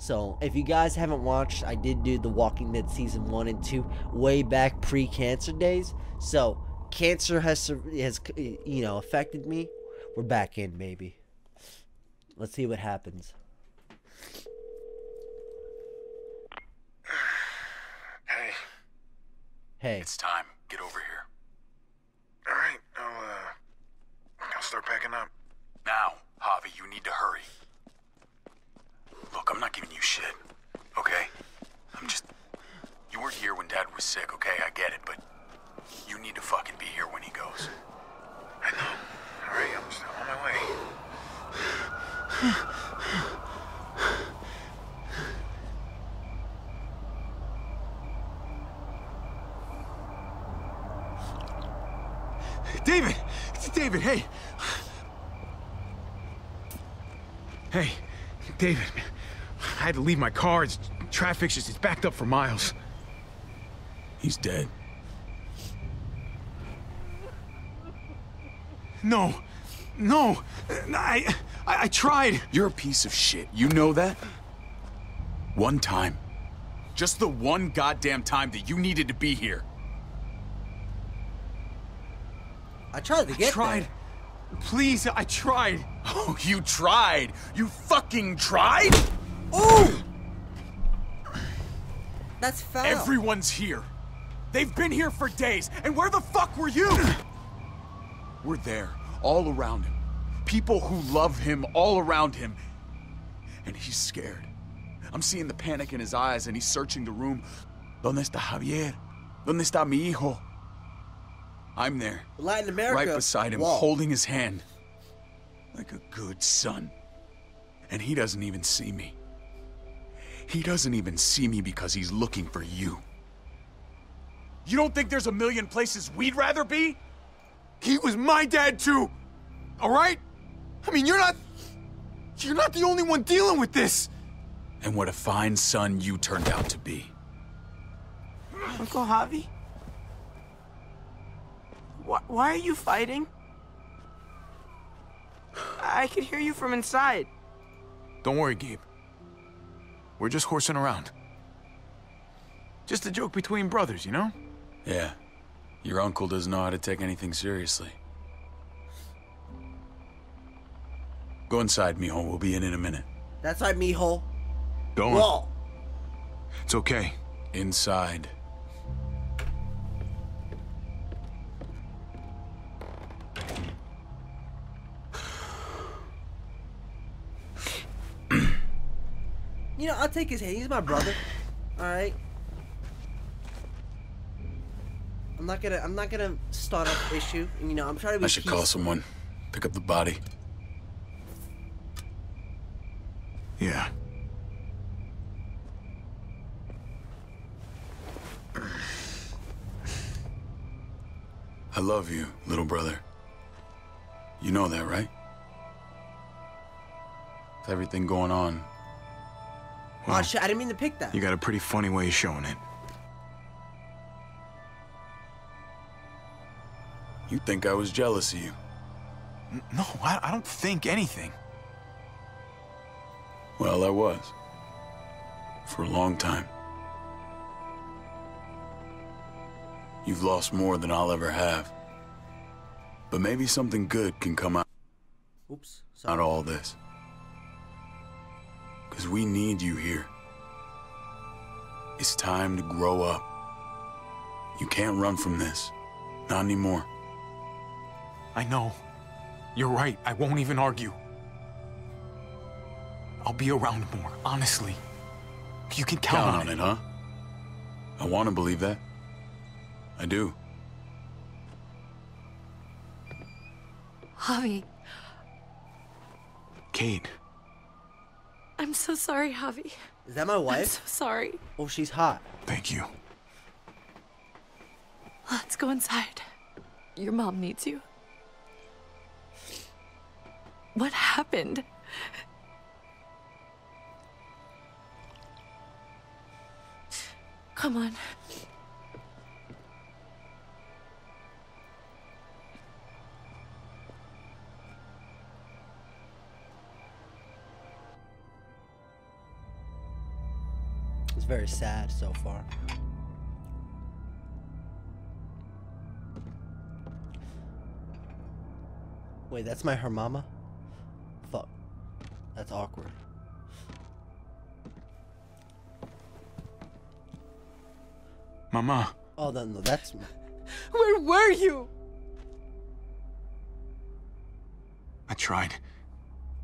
So if you guys haven't watched, I did do The Walking Dead season one and two way back pre-cancer days. So cancer has has you know affected me. We're back in, baby. Let's see what happens. Hey, Hey, It's time. Get over here. all right, I'll, uh, I'll start packing up. Now, Javi, you need to hurry. Look, I'm not giving you shit, okay? I'm just. You weren't here when Dad was sick, okay? I get it, but you need to fucking be here when he goes. I know. All right, I'm on my way. David! David, hey! Hey, David. I had to leave my car. It's, traffic's just, it's backed up for miles. He's dead. No. No. I, I, I tried. You're a piece of shit. You know that? One time. Just the one goddamn time that you needed to be here. I tried to get tried. there. Please, I tried. Oh, you tried. You fucking tried? That's foul. Everyone's here. They've been here for days, and where the fuck were you? We're there, all around him. People who love him all around him. And he's scared. I'm seeing the panic in his eyes, and he's searching the room. ¿Dónde está Javier? ¿Dónde está mi hijo? I'm there, Latin America. right beside him, Whoa. holding his hand. Like a good son. And he doesn't even see me. He doesn't even see me because he's looking for you. You don't think there's a million places we'd rather be? He was my dad too. All right? I mean, you're not. You're not the only one dealing with this. And what a fine son you turned out to be. Uncle Javi? Why, why are you fighting? I could hear you from inside. Don't worry, Gabe. We're just horsing around. Just a joke between brothers, you know? Yeah. Your uncle doesn't know how to take anything seriously. Go inside, mijo. We'll be in in a minute. That's right, mijo. Don't. Whoa. It's okay. Inside. You know, I'll take his hand. He's my brother. All right. I'm not gonna. I'm not gonna start an issue. You know, I'm trying to be. I should call someone. Pick up the body. Yeah. I love you, little brother. You know that, right? With everything going on, Oh shit! I didn't mean to pick that. You got a pretty funny way of showing it. you think I was jealous of you. No, I, I don't think anything. Well, I was. For a long time. You've lost more than I'll ever have. But maybe something good can come out Oops. out Sorry. of all this. Because we need you here. It's time to grow up. You can't run from this. Not anymore. I know. You're right. I won't even argue. I'll be around more, honestly. You can count, Count on it, huh? I want to believe that. I do. Javi, Kate, I'm so sorry, Javi. Is that my wife? I'm so sorry. Oh, she's hot. thank you. Let's go inside. Your mom needs you. What happened? Come on. Very sad so far. Wait, that's my her mama? Fuck. That's awkward. Mama. Oh, no, no, that's Where were you? I tried.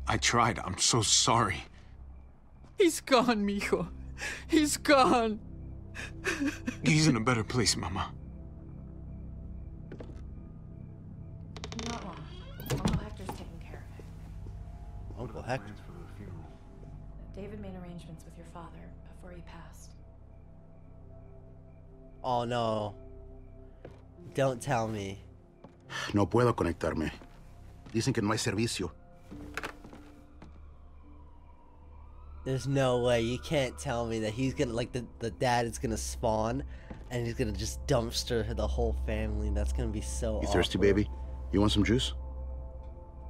I tried. I'm so sorry. He's gone, mijo. He's gone. He's in a better place, Mama. Not long. Uncle Hector's taking care of it. Uncle Hector. David made arrangements with your father before he passed. Oh no. Don't tell me. No puedo conectarme. Dicen que no hay servicio. There's no way. You can't tell me that he's gonna like the, the dad is gonna spawn and he's gonna just dumpster the whole family. That's gonna be so You thirsty, baby? You want some juice?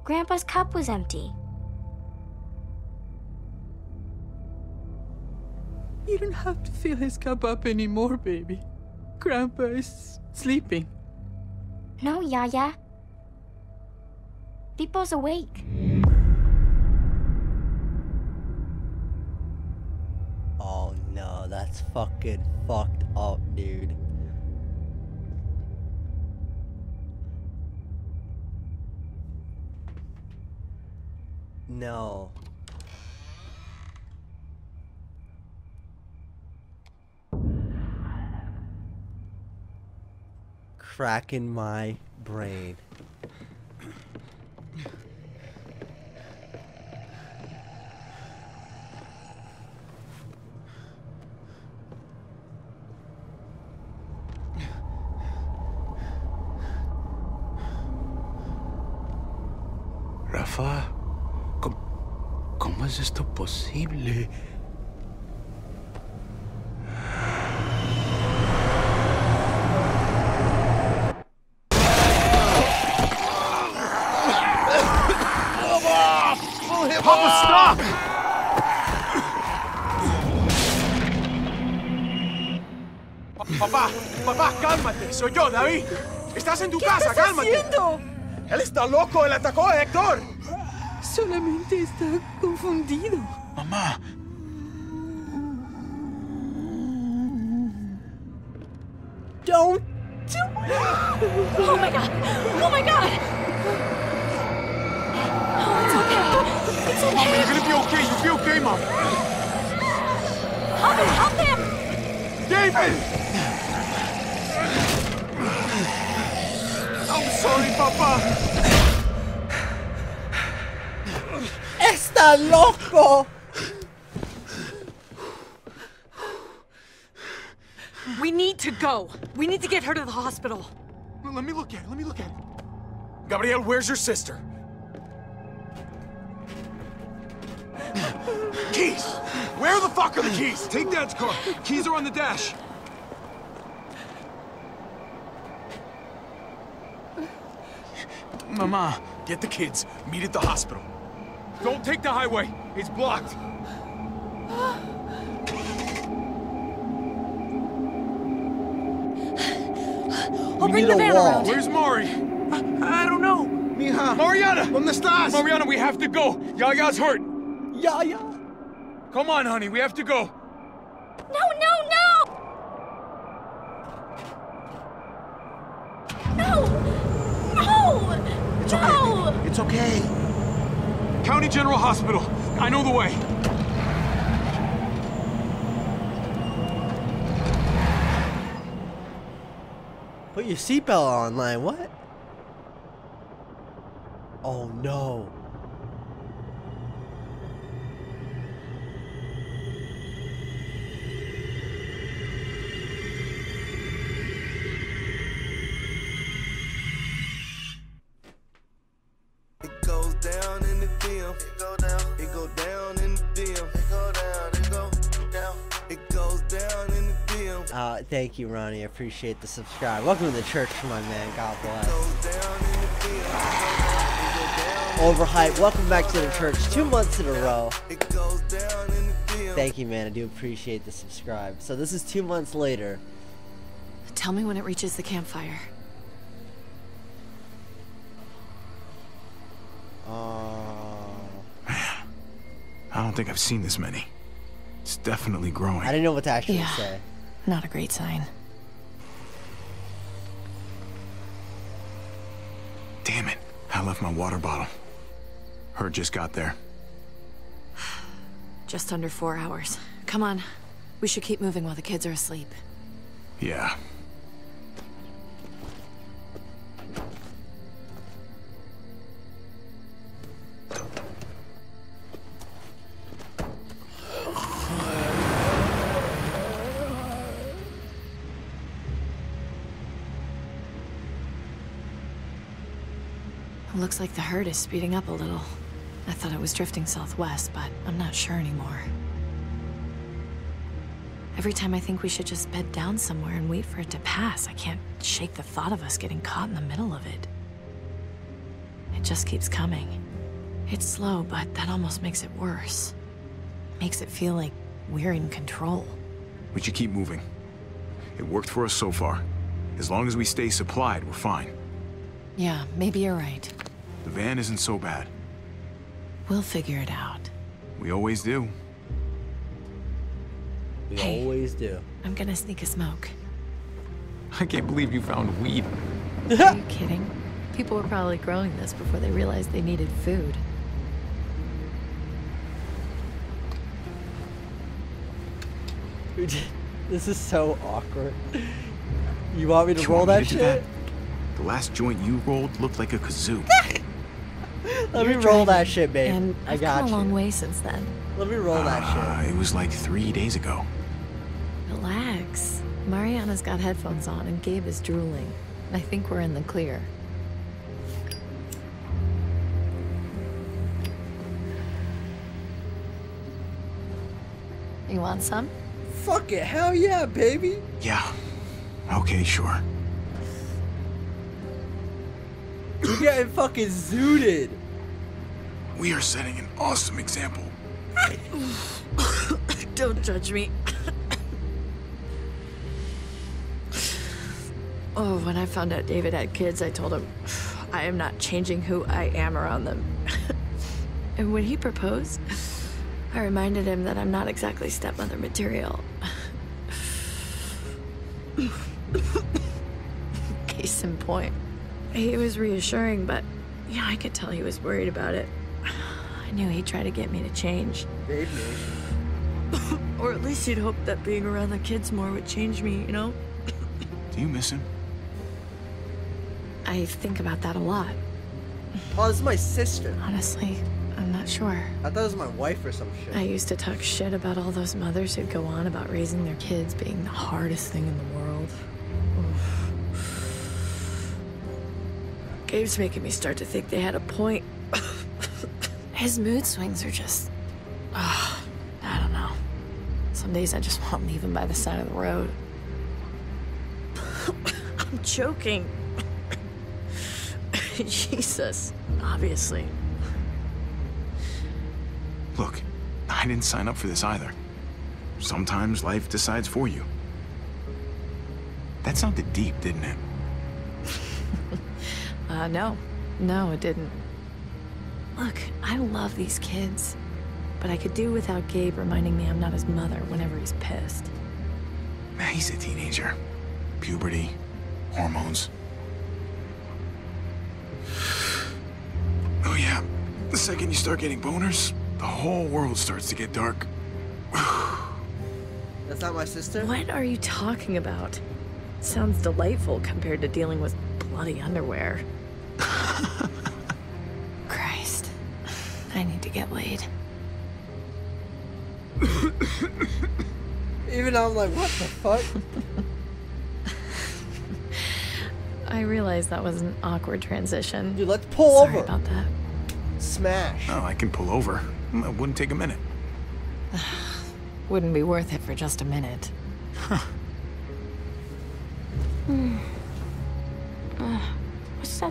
Grandpa's cup was empty. You don't have to fill his cup up anymore, baby. Grandpa is sleeping. No, Yaya. Pipo's awake. Oh no, that's fucking fucked up, dude. No. Cracking my brain. Rafa, ¿cómo, cómo es esto posible? Papá, papá, cálmate. Soy yo, David. Estás en tu casa, cálmate. haciendo? Él está loco. Él atacó a Héctor. Solamente está confundido. Mamá. ¡Está loco! We need to go. We need to get her to the hospital. Well, Let me look at it. Let me look at it. Gabriel, where's your sister? keys! Where the fuck are the keys? Take Dad's car. Keys are on the dash. Mama. Get the kids. Meet at the hospital. Don't take the highway. It's blocked. I'll We bring need the a van wall. around. Where's Mari? I don't know. Mija. Mariana! ¿Dónde estás? Mariana, we have to go. Yaya's hurt. Yeah, yeah. Come on, honey. We have to go. No, no, no! No! No! It's no! It's okay. County General Hospital. I know the way. Put your seatbelt on, like what? Oh no. Thank you, Ronnie. I appreciate the subscribe. Welcome to the church, my man. God bless. Goes down in the DM. Overhyped. Welcome back to the church. Two months in a row. It goes down in the DM. DM. Thank you, man. I do appreciate the subscribe. So this is two months later. Tell me when it reaches the campfire. Uh, I don't think I've seen this many. It's definitely growing. I didn't know what to actually Yeah. say. Not a great sign. Damn it. I left my water bottle. Her just got there. Just under four hours. Come on. We should keep moving while the kids are asleep. Yeah. Looks like the herd is speeding up a little. I thought it was drifting southwest, but I'm not sure anymore. Every time I think we should just bed down somewhere and wait for it to pass, I can't shake the thought of us getting caught in the middle of it. It just keeps coming. It's slow, but that almost makes it worse. Makes it feel like we're in control. We should keep moving. It worked for us so far. As long as we stay supplied, we're fine. Yeah, maybe you're right. The van isn't so bad. We'll figure it out. We always do. We Hey. always do. I'm gonna sneak a smoke. I can't believe you found weed. Are you kidding? People were probably growing this before they realized they needed food. this is so awkward. You want me to You roll want me that shit? The last joint you rolled looked like a kazoo. Let me You're roll that shit, babe. And I I've got come a long way since then. Let me roll that Uh, shit. it was like three days ago. Relax. Mariana's got headphones on and Gabe is drooling. I think we're in the clear. You want some? Fuck it, hell yeah, baby. Yeah. Okay, sure. You're getting fucking zooted. We are setting an awesome example. Don't judge me. oh, when I found out David had kids, I told him I am not changing who I am around them. and when he proposed, I reminded him that I'm not exactly stepmother material. Case in point. He was reassuring, but yeah, I could tell he was worried about it. I knew he'd try to get me to change. Babe Or at least he'd hope that being around the kids more would change me, you know? Do you miss him? I think about that a lot. Oh, this is my sister. Honestly, I'm not sure. I thought it was my wife or some shit. I used to talk shit about all those mothers who'd go on about raising their kids being the hardest thing in the world. Gabe's making me start to think they had a point. His mood swings are just. ah, I don't know. Some days I just want to leave him by the side of the road. I'm joking. Jesus. Obviously. Look, I didn't sign up for this either. Sometimes life decides for you. That sounded deep, didn't it? Uh, no. No, it didn't. Look, I love these kids. But I could do without Gabe reminding me I'm not his mother whenever he's pissed. He's a teenager. Puberty, hormones. Oh yeah, the second you start getting boners, the whole world starts to get dark. That's not my sister? What are you talking about? Sounds delightful compared to dealing with bloody underwear. Christ. I need to get laid. Even I'm like, what the fuck? I realized that was an awkward transition. Dude, let's pull Sorry over. about that. Smash. Oh, I can pull over. Mm, it wouldn't take a minute. Wouldn't be worth it for just a minute. Hmm.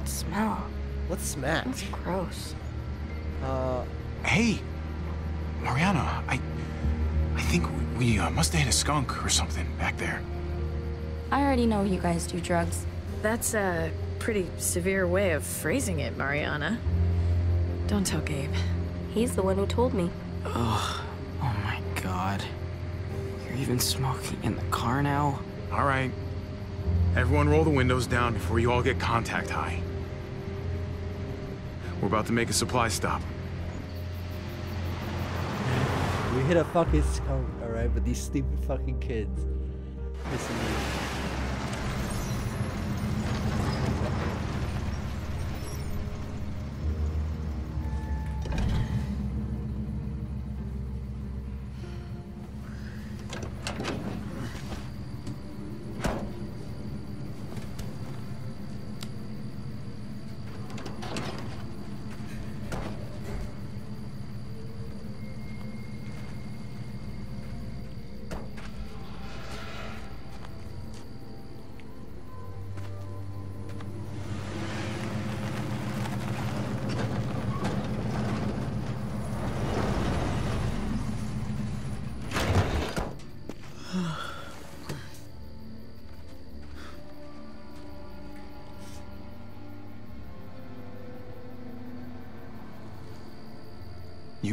What's that smell? What's smash? That's gross. Uh, Hey, Mariana, I I think we, we uh, must have hit a skunk or something back there. I already know you guys do drugs. That's a pretty severe way of phrasing it, Mariana. Don't tell Gabe. He's the one who told me. Ugh. Oh my god. You're even smoking in the car now? All right. Everyone roll the windows down before you all get contact high. We're about to make a supply stop. We hit a fucking skunk, oh, alright? But these stupid fucking kids. Pissing me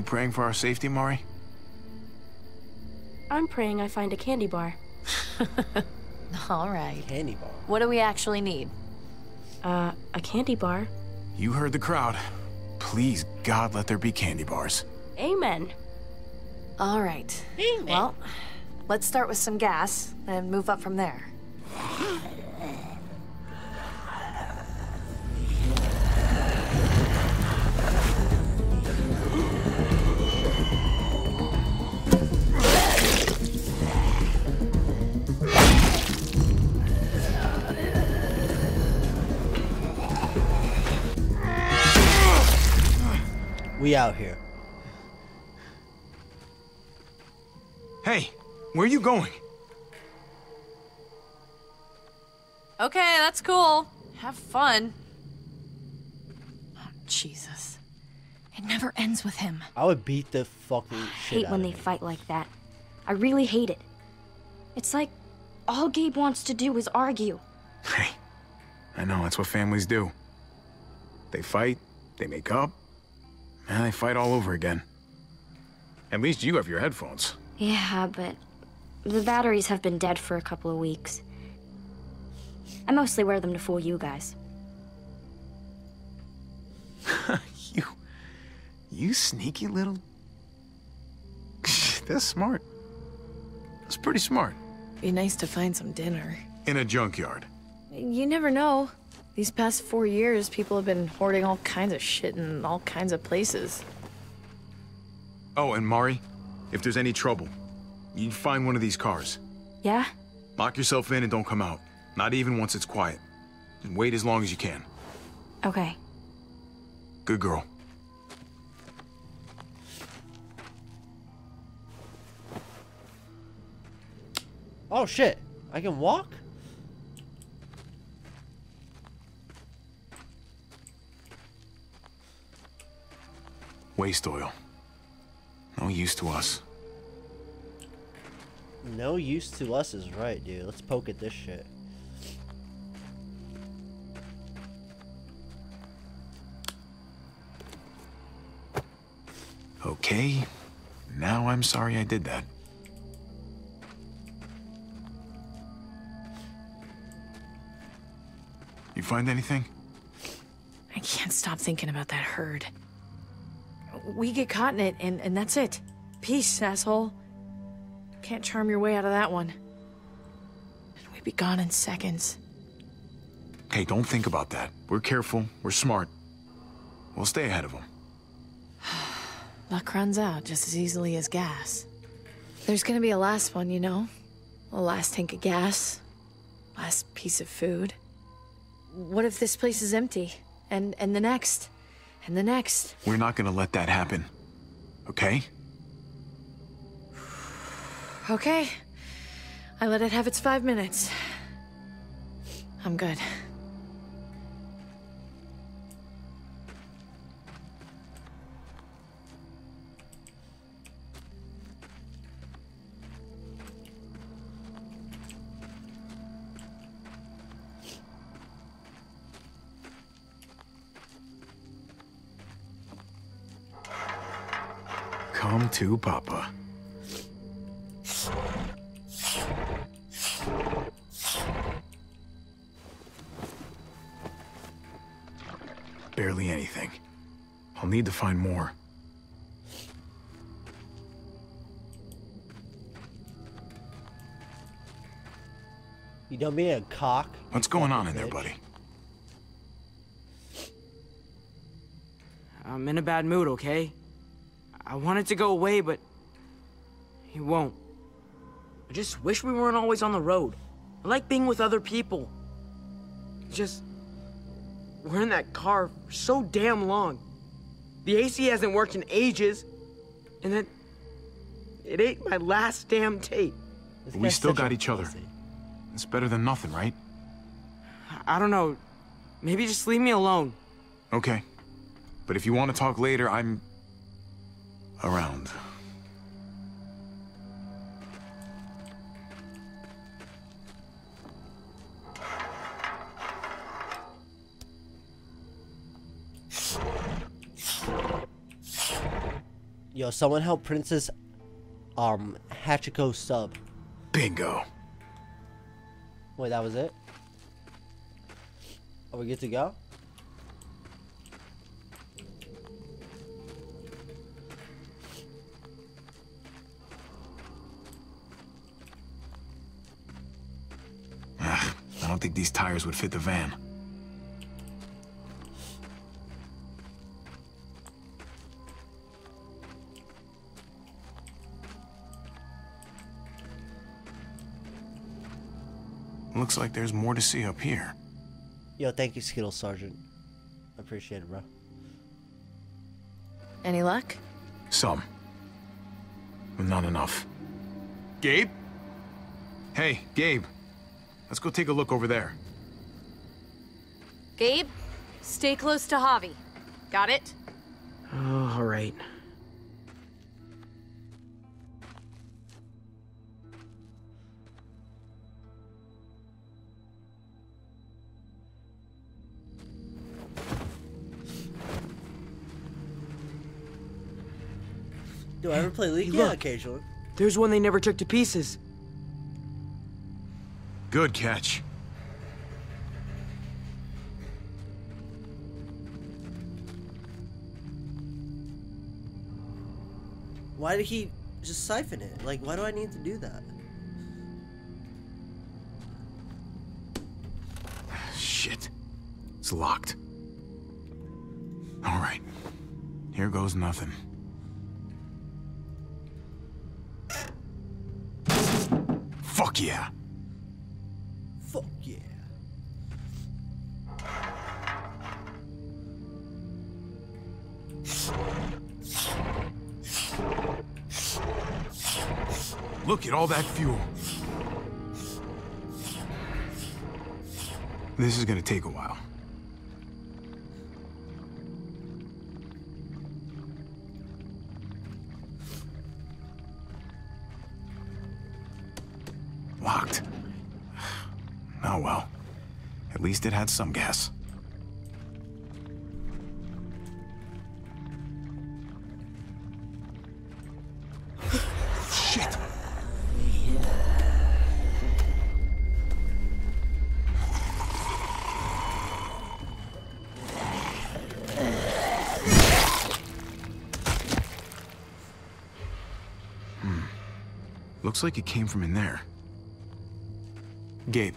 praying for our safety, Mari? I'm praying I find a candy bar. All right. Candy bar. What do we actually need? Uh, a candy bar? You heard the crowd. Please, God, let there be candy bars. Amen. All right. Well, let's start with some gas and move up from there. We out here. Hey, where are you going? Okay, that's cool. Have fun. Oh, Jesus. It never ends with him. I would beat the fucking shit hate when they him. fight like that. I really hate it. It's like all Gabe wants to do is argue. Hey, I know, that's what families do. They fight, they make up, and they fight all over again. At least you have your headphones. Yeah, but the batteries have been dead for a couple of weeks. I mostly wear them to fool you guys. you. You sneaky little. That's smart. That's pretty smart. Be nice to find some dinner. In a junkyard. You never know. These past four years, people have been hoarding all kinds of shit in all kinds of places. Oh, and Mari, if there's any trouble, you find one of these cars. Yeah? Lock yourself in and don't come out. Not even once it's quiet. And wait as long as you can. Okay. Good girl. Oh shit! I can walk? Waste oil. No use to us. No use to us is right, dude. Let's poke at this shit. Okay. Now I'm sorry I did that. You find anything? I can't stop thinking about that herd. We get caught in it, and, and that's it. Peace, asshole. Can't charm your way out of that one. And we'd be gone in seconds. Hey, don't think about that. We're careful. We're smart. We'll stay ahead of them. Luck runs out just as easily as gas. There's gonna be a last one, you know? A last tank of gas. Last piece of food. What if this place is empty? And and the next? And the next? We're not gonna let that happen. Okay? Okay. I let it have its five minutes. I'm good. Come to Papa. Barely anything. I'll need to find more. You don't mean a cock? What's going on in there, buddy? I'm in a bad mood, okay? I wanted to go away, but he won't. I just wish we weren't always on the road. I like being with other people. Just we're in that car for so damn long. The AC hasn't worked in ages, and then it ate my last damn tape. This We still got each other. It's better than nothing, right? I don't know. Maybe just leave me alone. Okay. But if you want to talk later, I'm... around. Yo, someone help Princess um Hachiko sub. Bingo. Wait, that was it? Are we good to go? Don't think these tires would fit the van. Looks like there's more to see up here. Yo, thank you, Skittle Sergeant. Appreciate it, bro. Any luck? Some. But not enough. Gabe? Hey, Gabe. Let's go take a look over there. Gabe, stay close to Javi. Got it? Oh, all right. Do I ever play League? Hey, Yeah, occasionally. There's one they never took to pieces. Good catch. Why did he just siphon it? Like, why do I need to do that? Shit. It's locked. All right. Here goes nothing. Fuck yeah. All that fuel. This is gonna take a while. Locked. Oh well. At least it had some gas. Looks like it came from in there. Gabe,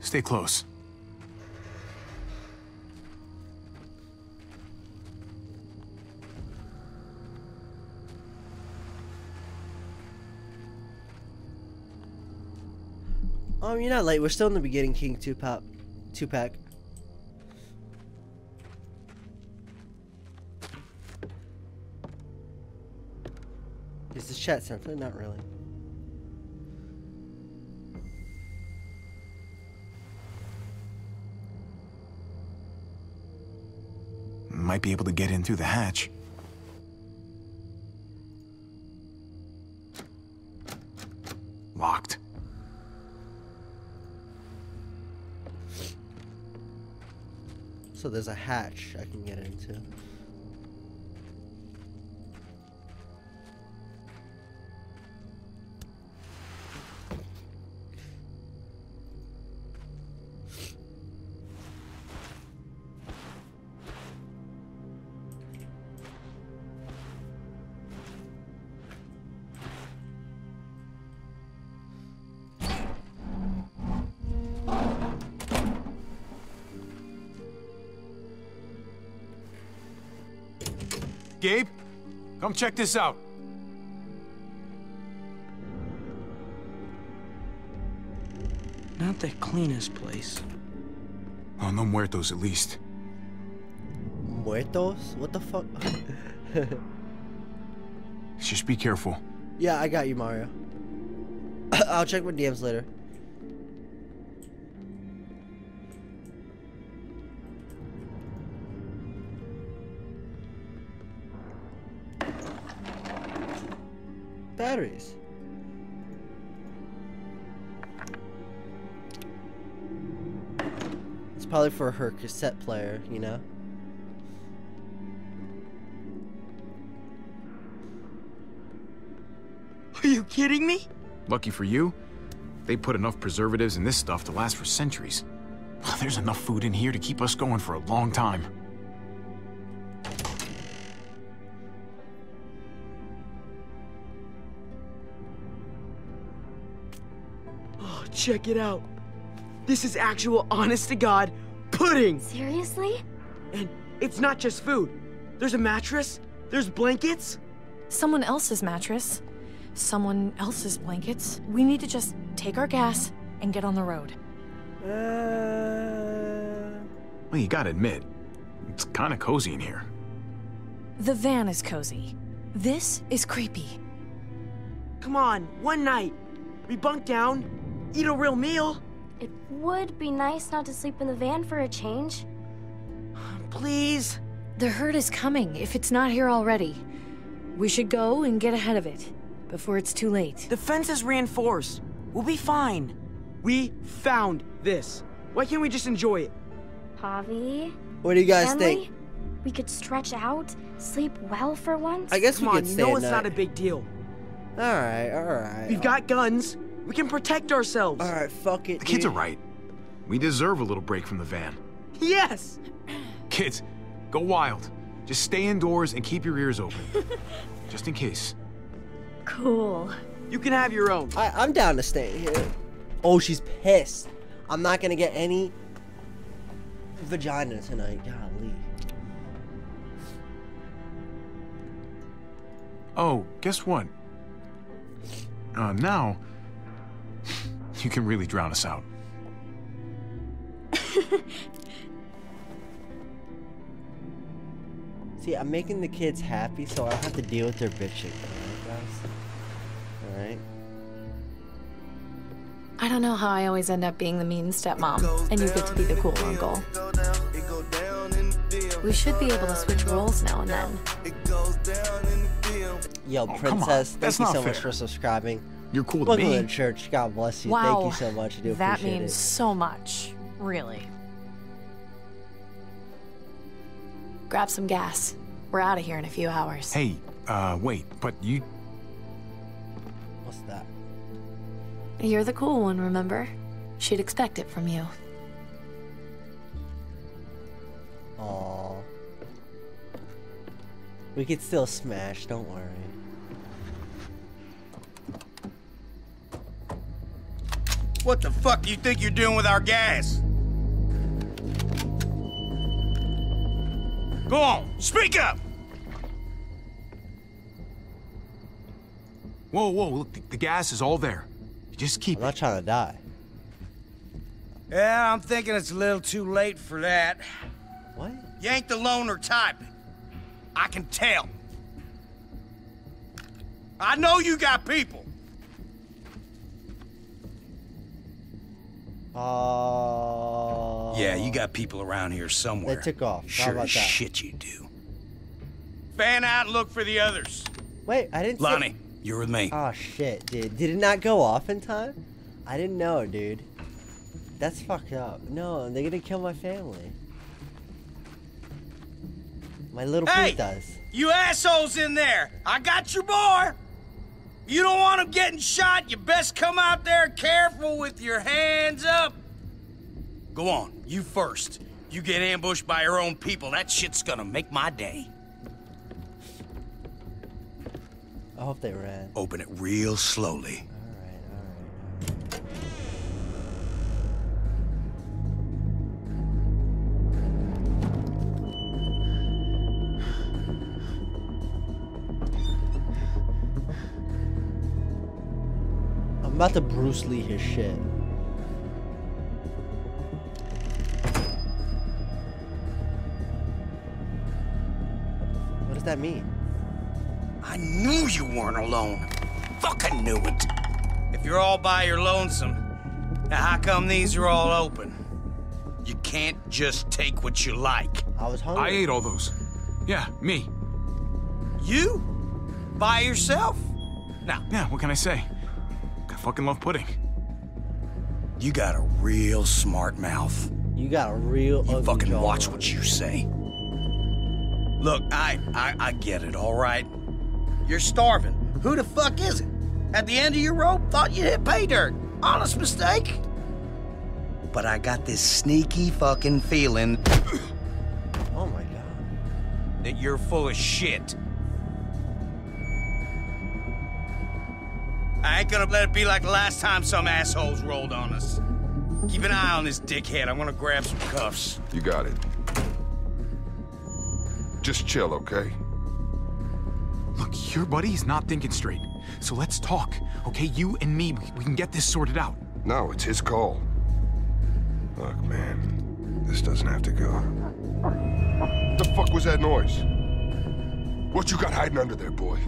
stay close. Um, you're not late. We're still in the beginning, King two pack. Two pack. Is this chat center? Not really. Might be able to get in through the hatch. Locked. So there's a hatch I can get into. Come check this out. Not the cleanest place. Oh, no muertos at least. Muertos? What the fuck? Just be careful. yeah, I got you, Mario. I'll check my DMs later. Batteries. It's probably for her cassette player, you know? Are you kidding me? Lucky for you, they put enough preservatives in this stuff to last for centuries. There's enough food in here to keep us going for a long time. Check it out. This is actual honest to God pudding. Seriously? And it's not just food. There's a mattress, there's blankets. Someone else's mattress, someone else's blankets. We need to just take our gas and get on the road. Uh, well, you gotta admit, it's kinda cozy in here. The van is cozy. This is creepy. Come on, one night. We bunk down, eat a real meal. It would be nice not to sleep in the van for a change. Please. The herd is coming if it's not here already. We should go and get ahead of it before it's too late. The fence is reinforced. We'll be fine. We found this. Why can't we just enjoy it? Javi? What do you guys Stanley? think? We could stretch out, sleep well for once. I guess Come we on, could you stay know at it's not a big deal. Alright, alright. We've got guns. We can protect ourselves. Alright, fuck it. The kids dude. are right. We deserve a little break from the van. Yes! Kids, go wild. Just stay indoors and keep your ears open. Just in case. Cool. You can have your own. I, I'm down to stay here. Oh, she's pissed. I'm not gonna get any vagina tonight. Golly. Oh, guess what? Uh, now, you can really drown us out. See, I'm making the kids happy so I don't have to deal with their bitching. Alright, guys? Alright. I don't know how I always end up being the mean stepmom, and you get to be the cool uncle. We should be able to switch roles now and then. Yo, Oh. Princess, thank That's you not so much for subscribing. You're cool to Welcome me. to the church. God bless you. Wow. Thank you so much. I do that appreciate means it. so much, really. Grab some gas. We're out of here in a few hours. Hey, uh, wait, but you. What's that? You're the cool one, remember? She'd expect it from you. Aww. We could still smash, don't worry. What the fuck do you think you're doing with our gas? Go on, speak up! Whoa, whoa, look, the, the gas is all there. You just keep I'm not trying to die. Yeah, I'm thinking it's a little too late for that. What? You ain't the loner type. I can tell. I know you got people. Uh, Yeah, you got people around here somewhere. They took off. How Sure about as that? shit you do. Fan out and look for the others. Wait, I didn't. Lonnie, Say... you're with me. Oh shit, dude! Did it not go off in time? I didn't know, dude. That's fucked up. No, they're gonna kill my family. My little Hey! putas. You assholes in there! I got your boy! You don't want them getting shot, you best come out there careful with your hands up. Go on, you first. You get ambushed by your own people, that shit's gonna make my day. I hope they ran. Open it real slowly. About to Bruce Lee his shit. What does that mean? I knew you weren't alone. Fucking knew it. If you're all by your lonesome, now how come these are all open? You can't just take what you like. I was hungry. I ate all those. Yeah, me. You? By yourself? Now. Yeah, what can I say? I fucking love pudding. You got a real smart mouth. You got a real You ugly fucking watch jawline. what you say. Look, I, I I get it, all right? You're starving. Who the fuck is it? At the end of your rope, thought you hit pay dirt. Honest mistake. But I got this sneaky fucking feeling Oh my god. that you're full of shit. I ain't gonna let it be like the last time some assholes rolled on us. Keep an eye on this dickhead. I'm gonna grab some cuffs. You got it. Just chill, okay? Look, your buddy's not thinking straight. So let's talk, okay? You and me, we can get this sorted out. No, it's his call. Look, man, this doesn't have to go. What the fuck was that noise? What you got hiding under there, boy?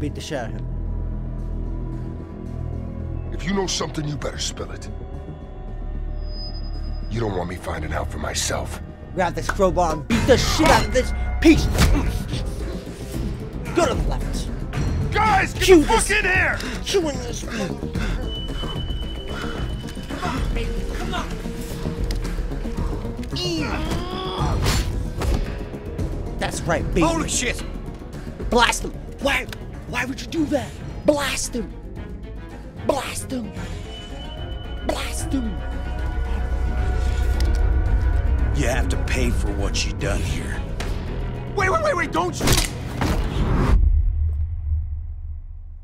Beat the shit out of him. If you know something, you better spill it. You don't want me finding out for myself. Grab this crowbar and beat the shit out of this piece. Go to the left. Guys, get Chew the fuck this. in here! Chew in this. Come on. That's right, baby. Holy shit! Blast him. Why? Why would you do that? Blast him. Blast him. Blast him. You have to pay for what you done here. Wait, wait, wait, wait, don't you?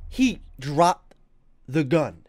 He dropped the gun.